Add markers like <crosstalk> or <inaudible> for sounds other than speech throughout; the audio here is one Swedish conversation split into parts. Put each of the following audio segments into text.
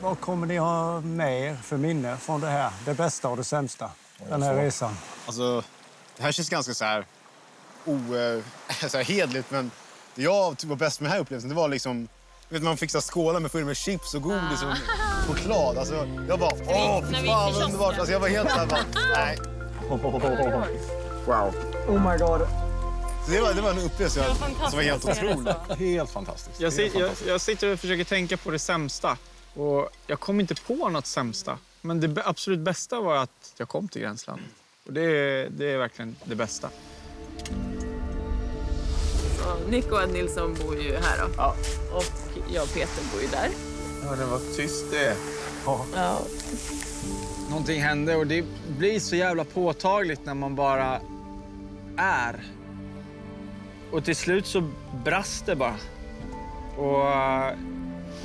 vad kommer ni ha med er för minne från det här? Det bästa och det sämsta, den här resan. Alltså, det här känns ganska så här, o, eh, <laughs> så här hedligt, men det jag tyckte var bäst med den här upplevelsen, det var liksom Vet, man här skålar med full med chips och godis och choklad. Alltså, jag bara, åh, fy fan vad underbart. Alltså, jag var helt så här, bara, nej. Wow. Oh my god. Så det, var, det var en upplevelse som var helt otrolig. Helt fantastiskt. Jag, jag, jag sitter och försöker tänka på det sämsta. Och jag kom inte på något sämsta. Men det absolut bästa var att jag kom till gränslandet. Och det, är- det är verkligen det bästa. Och Nico Nilsson bor ju här då. Ja. Och jag och Peter bor ju där. Hörde vad tyst det är. Ja. Någonting hände och det blir så jävla påtagligt när man bara är. Och till slut så brast det bara. Och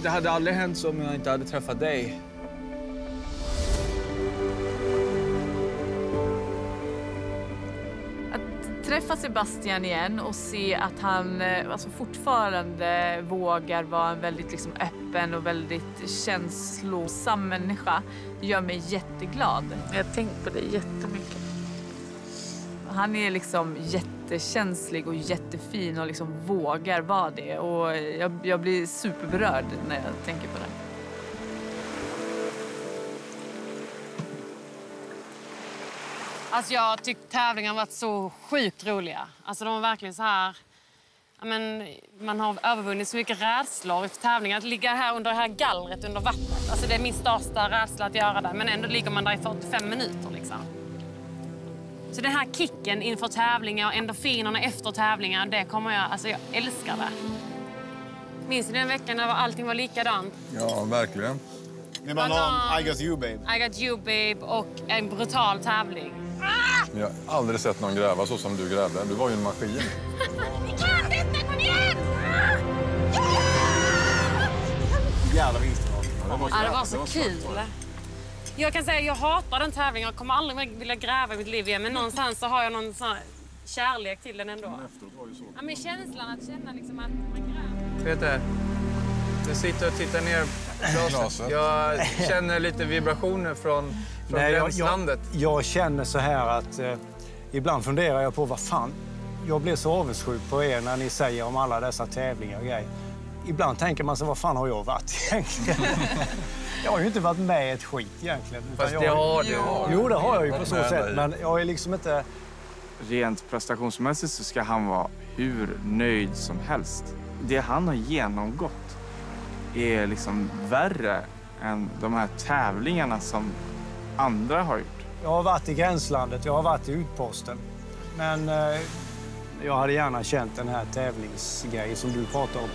det hade aldrig hänt så om jag inte hade träffat dig. Att träffa Sebastian igen och se att han eh, alltså fortfarande vågar vara en väldigt liksom öppen och väldigt känslosam människa gör mig jätteglad. Jag har tänkt på det jättemycket. Han är liksom jättekänslig och jättefin och liksom vågar vara det. Och jag, jag blir superberörd när jag tänker på det. Alltså jag har tyckt tävlingarna varit så sjukt roliga. Alltså de var verkligen så här... Men, man har övervunnit så mycket rädslor i tävlingar. Att ligga här under det här gallret under vattnet. Alltså det är min största rädsla att göra det. Men ändå ligger man där i 45 minuter liksom. Så den här kicken inför tävlingar och endorfinerna efter tävlingar, det kommer jag... Alltså jag älskar det. Minns ni den veckan när allting var likadant? Ja, verkligen. Med banan, I got you babe. I got you babe och en brutal tävling. Jag har aldrig sett någon gräva så som du grävde. Du var ju en maskin. Jävla vinst det var. Ja, det var så kul. Jag kan säga jag hatar den tävlingen. Jag kommer aldrig mer vilja gräva i mitt liv igen. Men någonstans så har jag någon sån kärlek till den ändå. Ja, men känslan att känna liksom att man gräver. Peter, jag sitter och tittar ner glaset. Jag känner lite vibrationer från, från Nej, jag, jag, gränslandet. jag känner så här att eh, ibland funderar jag på vad fan, jag blir så avundsjuk på er när ni säger om alla dessa tävlingar och grejer. Ibland tänker man sig, vad fan har jag varit egentligen? <laughs> jag har ju inte varit med ett skit egentligen. Fast jag, det har du. Jo, det har jag ju på så sätt. Men jag är liksom inte... Rent prestationsmässigt så ska han vara hur nöjd som helst. Det han har genomgått är liksom värre än de här tävlingarna som andra har gjort. Jag har varit i gränslandet, jag har varit i utposten. Men eh, jag hade gärna känt den här tävlingsgrejen som du pratar om.